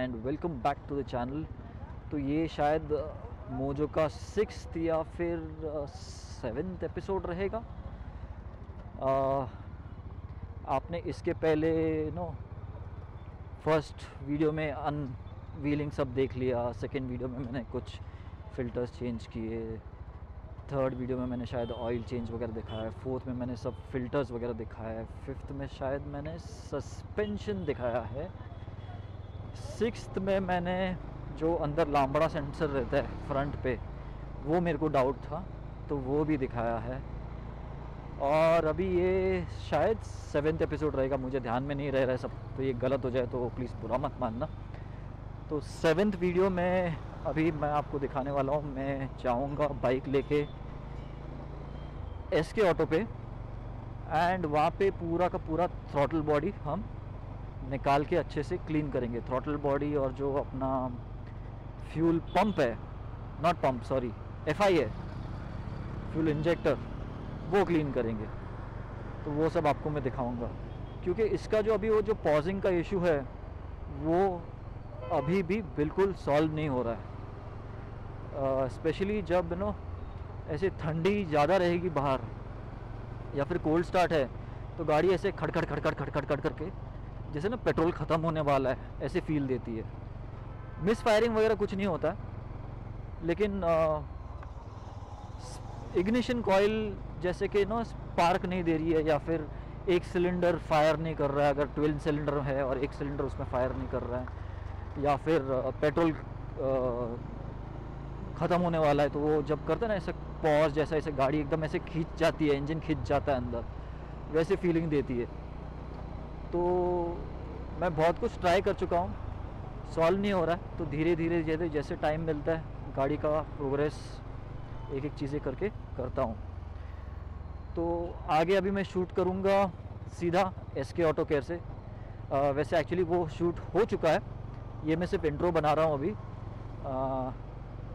And welcome back to the channel तो ये शायद मोजो का सिक्स या फिर सेवेंथ एपिसोड रहेगा। uh, आपने इसके पहले नो फ़र्स्ट वीडियो में अनवीलिंग सब देख लिया सेकेंड वीडियो में मैंने कुछ फ़िल्टर्स चेंज किए थर्ड वीडियो में मैंने शायद ऑयल चेंज वगैरह दिखाया फोर्थ में मैंने सब फ़िल्टर्स वगैरह दिखाया है फिफ्थ में शायद मैंने सस्पेंशन दिखाया है। सिक्स में मैंने जो अंदर लामबड़ा सेंसर रहता है, फ्रंट पे, वो मेरे को डाउट था तो वो भी दिखाया है। और अभी ये शायद सेवेंथ एपिसोड रहेगा, मुझे ध्यान में नहीं रह रहा है सब तो ये गलत हो जाए तो प्लीज़ बुरा मत मानना। तो सेवेंथ वीडियो में अभी मैं आपको दिखाने वाला हूँ, मैं जाऊँगा बाइक लेके एस के ऑटो पे एंड वहाँ पे पूरा का पूरा थ्रॉटल बॉडी हम निकाल के अच्छे से क्लीन करेंगे। थ्रॉटल बॉडी और जो अपना फ्यूल पंप है not pump sorry F I है फ्यूल इंजेक्टर वो क्लीन करेंगे। तो वो सब आपको मैं दिखाऊँगा। क्योंकि इसका जो अभी वो जो पॉजिंग का इशू है वो अभी भी बिल्कुल सॉल्व नहीं हो रहा है। स्पेशली uh, जब नो ऐसे ठंडी ज़्यादा रहेगी बाहर या फिर कोल्ड स्टार्ट है तो गाड़ी ऐसे खड़खड़ खड़खड़ खड़खड़ खड़ करके जैसे ना पेट्रोल ख़त्म होने वाला है, ऐसे फील देती है। मिस फायरिंग वगैरह कुछ नहीं होता, लेकिन इग्निशन कॉयल जैसे कि ना स्पार्क नहीं दे रही है, या फिर एक सिलेंडर फायर नहीं कर रहा है, अगर ट्वेल्व सिलेंडर है और एक सिलेंडर उसमें फायर नहीं कर रहा है, या फिर पेट्रोल ख़त्म होने वाला है तो वो जब करते हैं ना ऐसे पॉज जैसा, ऐसे गाड़ी एकदम ऐसे खींच जाती है इंजन खींच जाता है अंदर, वैसे फीलिंग देती है। तो मैं बहुत कुछ ट्राई कर चुका हूँ। सॉल्व नहीं हो रहा है तो धीरे धीरे जैसे जैसे टाइम मिलता है गाड़ी का प्रोग्रेस एक एक चीज़ें करके करता हूँ। तो आगे अभी मैं शूट करूँगा सीधा एस के ऑटो केयर से। आ, वैसे एक्चुअली वो शूट हो चुका है। ये मैं सिर्फ़ इंट्रो बना रहा हूँ अभी। आ,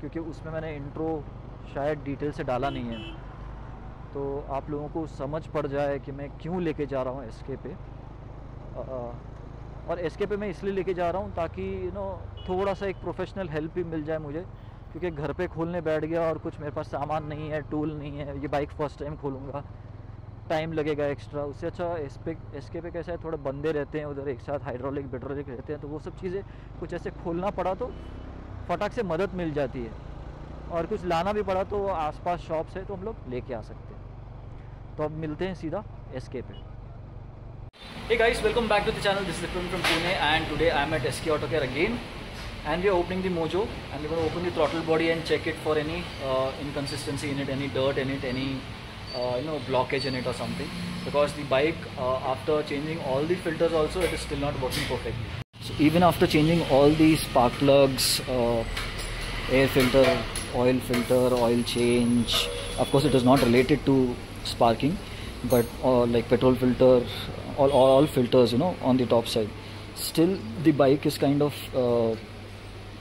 क्योंकि उसमें मैंने इंट्रो शायद डिटेल से डाला नहीं है। तो आप लोगों को समझ पड़ जाए कि मैं क्यों लेके जा रहा हूँ एस के पे। और एस पे मैं इसलिए लेके जा रहा हूँ ताकि यू नो थोड़ा सा एक प्रोफेशनल हेल्प भी मिल जाए मुझे, क्योंकि घर पे खोलने बैठ गया और कुछ मेरे पास सामान नहीं है टूल नहीं है, ये बाइक फ़र्स्ट टाइम खोलूँगा। टाइम लगेगा एक्स्ट्रा उससे अच्छा एस पे एस के पे कैसा है, थोड़े बंदे रहते हैं, उधर एक साथ हाइड्रोलिक बेड्रोलिक रहते हैं तो वो सब चीज़ें कुछ ऐसे खोलना पड़ा तो फटाक से मदद मिल जाती है। और कुछ लाना भी पड़ा तो आसपास शॉप्स है तो हम लोग लेके आ सकते हैं। तो अब मिलते हैं सीधा एस के पे। Hey guys, welcome back to the channel. This is Vipin from Pune and today I am at SK Auto Care again and we are opening the Mojo and we're going to open the throttle body and check it for any uh, inconsistency in it, any dirt in it, any uh, you know blockage in it or something because the bike uh, after changing all the filters also it is still not working perfectly. So even after changing all the spark plugs, uh, air filter, oil filter, oil change, of course it is not related to sparking but uh, like petrol filter all, all, all filters you know on the top side. Still the bike is kind of uh,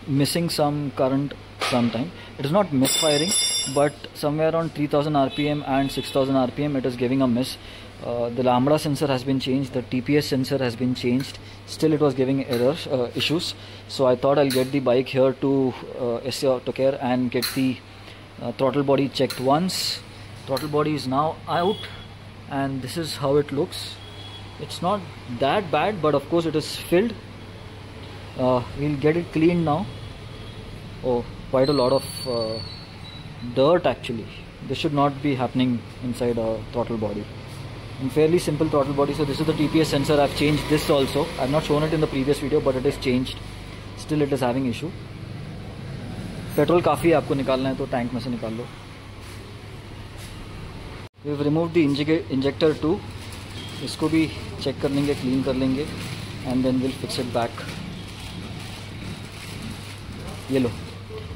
missing some current sometime. It is not misfiring but somewhere around 3000 rpm and 6000 rpm it is giving a miss. Uh, the lambda sensor has been changed the tps sensor has been changed. Still it was giving errors uh, issues. So i thought i'll get the bike here to uh, SC Auto Care and get the uh, throttle body checked once. Throttle body is now out and this is how it looks it's not that bad but of course it is filled uh, we'll get it cleaned now oh quite a lot of uh, dirt actually this should not be happening inside a throttle body and fairly simple throttle body so this is the TPS sensor I've changed this also I've not shown it in the previous video but it is changed still it is having issue petrol काफ़ी आपको निकालना है तो tank में से निकाल लो we remove the injector to इसको भी चेक कर लेंगे क्लीन कर लेंगे and then will fix it back ये लो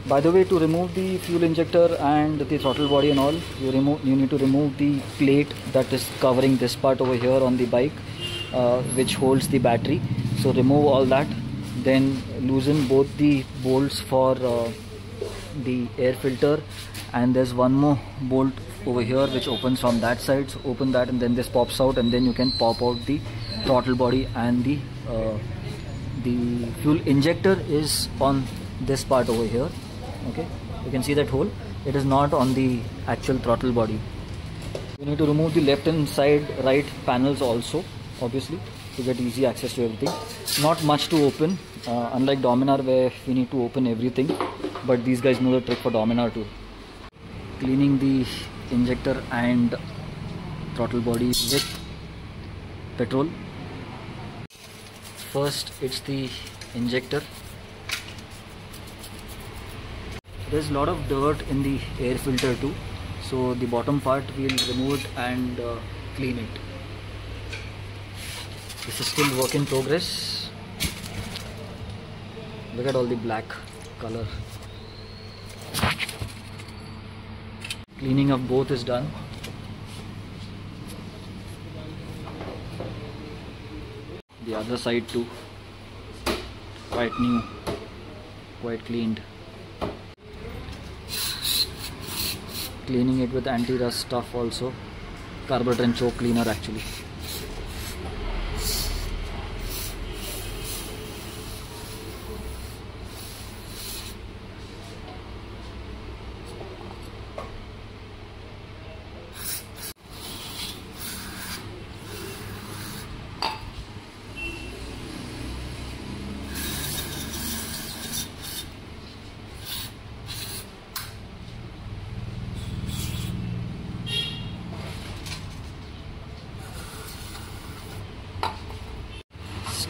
by the way to remove the fuel injector and the throttle body and all you remove you need to remove the plate that is covering this part over here on the bike uh, which holds the battery so remove all that then loosen both the bolts for uh, the air filter and there's one more bolt over here which opens from that side. So open that and then this pops out and then you can pop out the throttle body and the uh, the fuel injector is on this part over here. Okay? You can see that hole. It is not on the actual throttle body. You need to remove the left and side right panels also obviously to get easy access to everything. Not much to open uh, unlike Dominar where we need to open everything. But these guys know the trick for Dominar too. Cleaning the injector and throttle body with petrol. First it's the injector. There's a lot of dirt in the air filter too so the bottom part we'll remove it and uh, clean it. This is still work in progress. Look at all the black color cleaning of both is done. The other side too. Quite new. Quite cleaned. Cleaning it with anti-rust stuff also. Carburetor and choke cleaner actually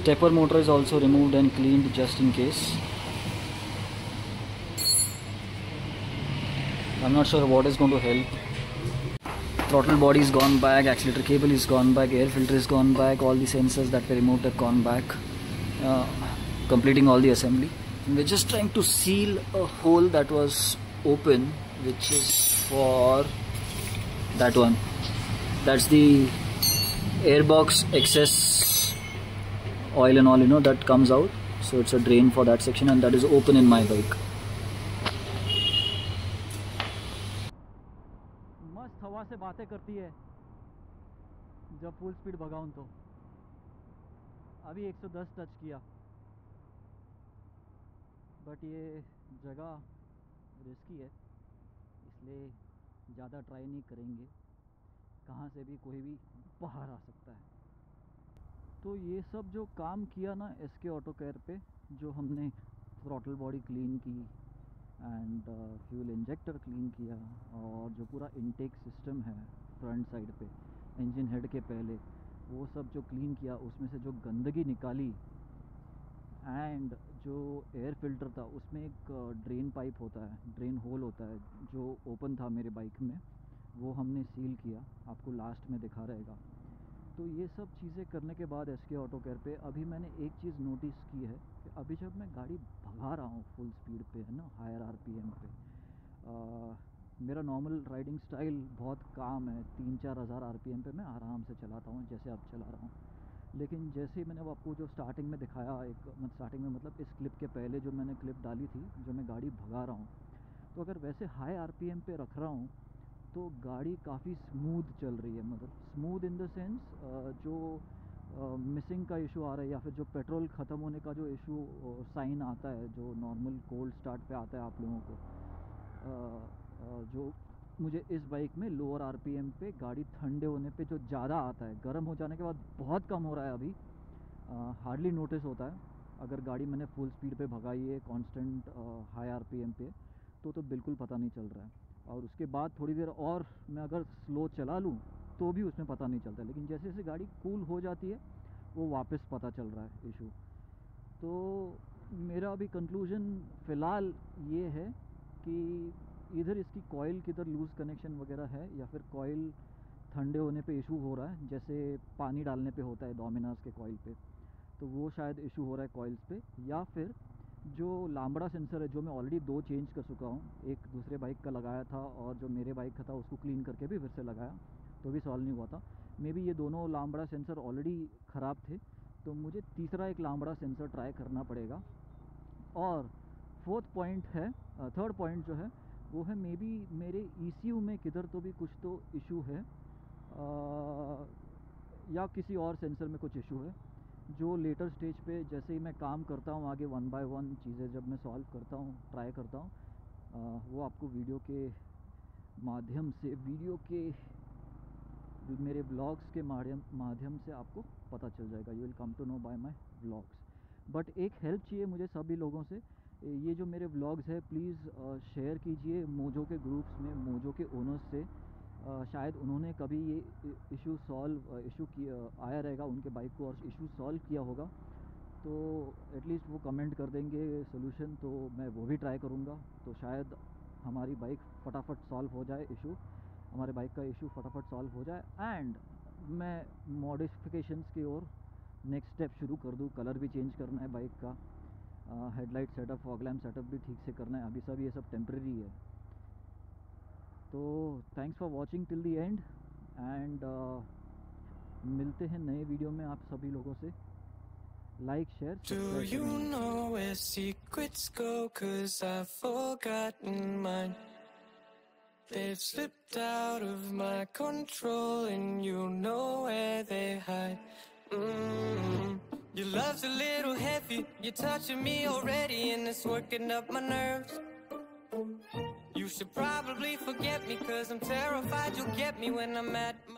stepper motor is also removed and cleaned just in case. I'm not sure what is going to help. Throttle body is gone back accelerator cable is gone back air filter is gone back all the sensors that were removed have gone back uh, completing all the assembly. We're just trying to seal a hole that was open which is for that one. That's the airbox excess oil and all you know that comes out so it's a drain for that section and that is open in my bike मस्त हवा से बातें करती है जब full speed भगाऊं तो अभी 110 touch किया बट ये जगह रिस्की है इसलिए ज़्यादा ट्राई नहीं करेंगे कहाँ से भी कोई भी बाहर आ सकता है तो ये सब जो काम किया ना एस के ऑटो केयर पे, जो हमने थ्रॉटल बॉडी क्लीन की एंड फ्यूल इंजेक्टर क्लीन किया और जो पूरा इनटेक सिस्टम है फ्रंट साइड पे इंजन हेड के पहले, वो सब जो क्लीन किया, उसमें से जो गंदगी निकाली एंड जो एयर फ़िल्टर था, उसमें एक ड्रेन पाइप होता है ड्रेन होल होता है, जो ओपन था मेरे बाइक में, वो हमने सील किया। आपको लास्ट में दिखा रहेगा। तो ये सब चीज़ें करने के बाद एस के ऑटो केयर पे अभी मैंने एक चीज़ नोटिस की है कि अभी जब मैं गाड़ी भगा रहा हूँ फुल स्पीड पे है ना हायर आर पी एम पे आ, मेरा नॉर्मल राइडिंग स्टाइल बहुत काम है। तीन चार हज़ार आर पी एम पे मैं आराम से चलाता हूँ जैसे अब चला रहा हूँ। लेकिन जैसे ही मैंने वो आपको जो स्टार्टिंग में दिखाया एक मतलब स्टार्टिंग में मतलब इस क्लिप के पहले जो मैंने क्लिप डाली थी जो मैं गाड़ी भगा रहा हूँ तो अगर वैसे हाई आर पी एम पे रख रहा हूँ तो गाड़ी काफ़ी स्मूथ चल रही है मतलब स्मूथ इन द सेंस जो मिसिंग का इशू आ रहा है या फिर जो पेट्रोल ख़त्म होने का जो इशू साइन आता है, जो नॉर्मल कोल्ड स्टार्ट पे आता है आप लोगों को जो मुझे इस बाइक में लोअर आरपीएम पे गाड़ी ठंडे होने पे जो ज़्यादा आता है, गर्म हो जाने के बाद बहुत कम हो रहा है अभी हार्डली नोटिस होता है। अगर गाड़ी मैंने फुल स्पीड पे भगाई है कांस्टेंट हाई आरपीएम पे तो तो बिल्कुल पता नहीं चल रहा है। और उसके बाद थोड़ी देर और मैं अगर स्लो चला लूँ तो भी उसमें पता नहीं चलता लेकिन जैसे जैसे गाड़ी कूल हो जाती है, वो वापस पता चल रहा है इशू। तो मेरा अभी कंक्लूजन फ़िलहाल ये है कि इधर इसकी कॉयल किधर लूज़ कनेक्शन वगैरह है, या फिर कॉयल ठंडे होने पे इशू हो रहा है, जैसे पानी डालने पे होता है डोमिनास के कॉयल पे तो वो शायद इशू हो रहा है कॉइल्स पे, या फिर जो लामबड़ा सेंसर है जो मैं ऑलरेडी दो चेंज कर चुका हूँ। एक दूसरे बाइक का लगाया था और जो मेरे बाइक का था उसको क्लीन करके भी फिर से लगाया तो भी सॉल्व नहीं हुआ था। मे बी ये दोनों लामबड़ा सेंसर ऑलरेडी ख़राब थे तो मुझे तीसरा एक लामबड़ा सेंसर ट्राई करना पड़ेगा। और फोर्थ पॉइंट है थर्ड पॉइंट जो है वो है मे बी मेरे ईसीयू में किधर तो भी कुछ तो इशू है आ, या किसी और सेंसर में कुछ इशू है। जो लेटर स्टेज पे जैसे ही मैं काम करता हूँ, आगे वन बाय वन चीज़ें जब मैं सॉल्व करता हूँ ट्राई करता हूँ वो आपको वीडियो के माध्यम से वीडियो के मेरे ब्लॉग्स के माध्यम माध्यम से आपको पता चल जाएगा। You will come to know by my blogs but एक हेल्प चाहिए मुझे सभी लोगों से, ये जो मेरे ब्लॉग्स है प्लीज़ शेयर कीजिए मोजो के ग्रुप्स में, मोजो के ओनर्स से। शायद उन्होंने कभी ये इशू सॉल्व इशू किया आया रहेगा उनके बाइक को और इशू सॉल्व किया होगा। तो एटलीस्ट वो कमेंट कर देंगे सोल्यूशन तो मैं वो भी ट्राई करूँगा। तो शायद हमारी बाइक फटाफट सॉल्व हो जाए इशू हमारे बाइक का इशू फटाफट सॉल्व हो जाए। एंड मैं मॉडिफिकेशंस की ओर नेक्स्ट स्टेप शुरू कर दूँ कलर भी चेंज करना है बाइक का। हेडलाइट सेटअप फॉगलैम्प सेटअप भी ठीक से करना है। अभी सब ये सब टेम्प्रेरी है। तो thanks for watching till the end and मिलते हैं नए वीडियो में आप सभी लोगों से like share Do you know where secrets go? Cause I've forgotten mine. They've slipped out of my control, and you know where they hide. Mm. Your love's a little heavy, you're touching me already, and it's working up my nerves. You should probably forget me, cause I'm terrified you'll get me when I'm at my